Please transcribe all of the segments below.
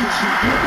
think you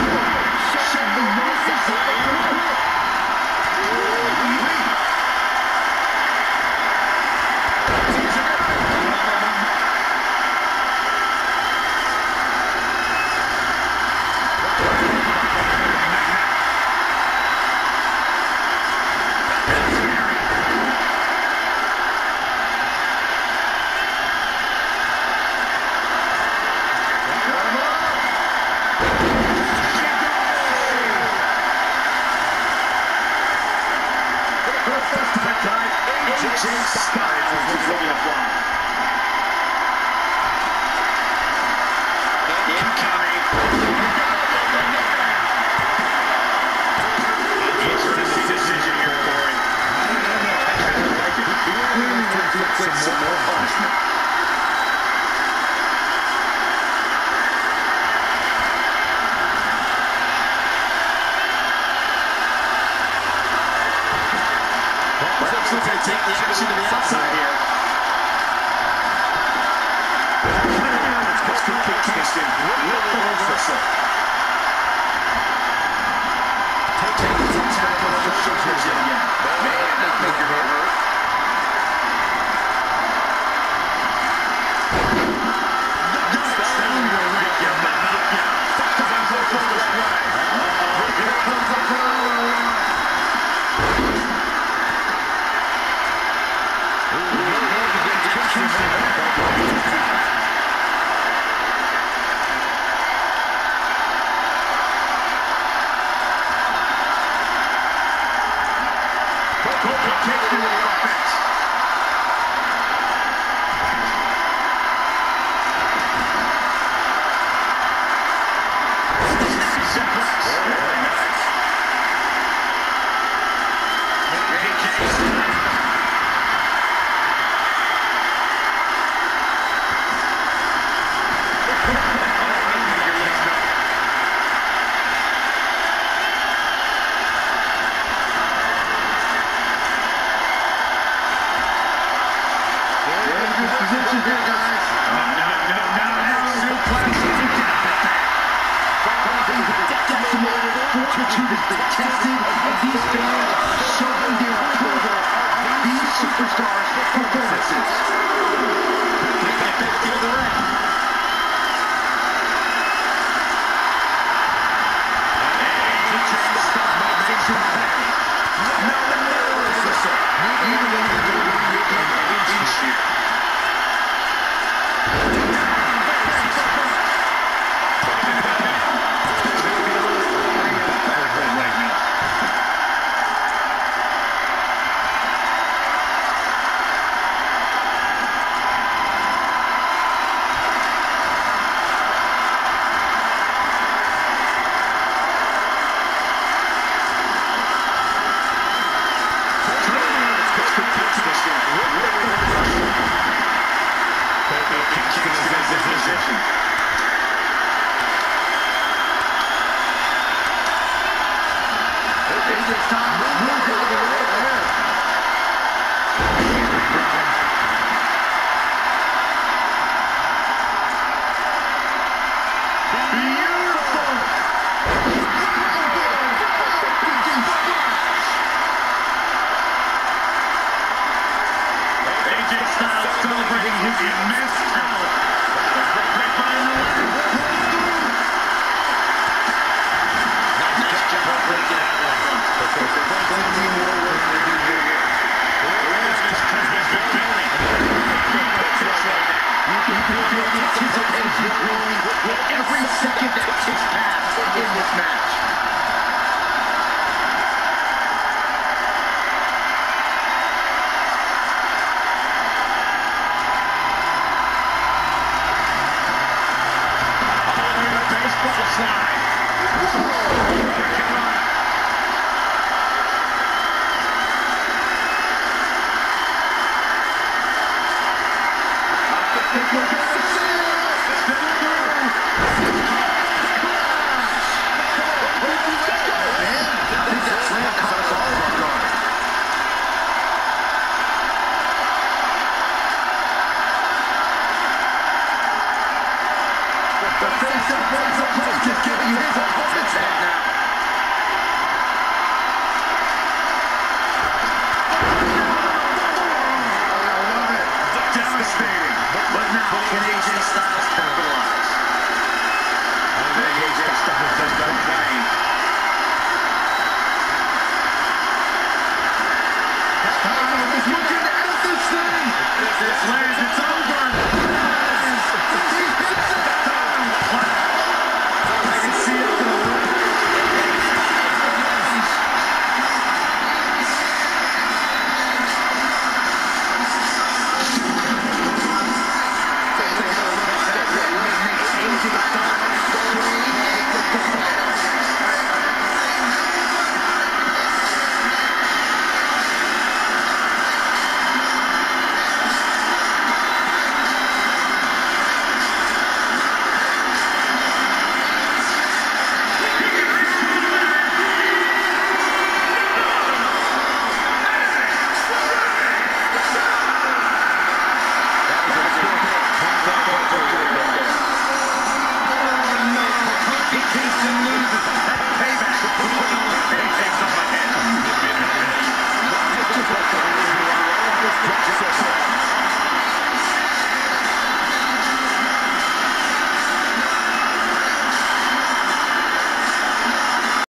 his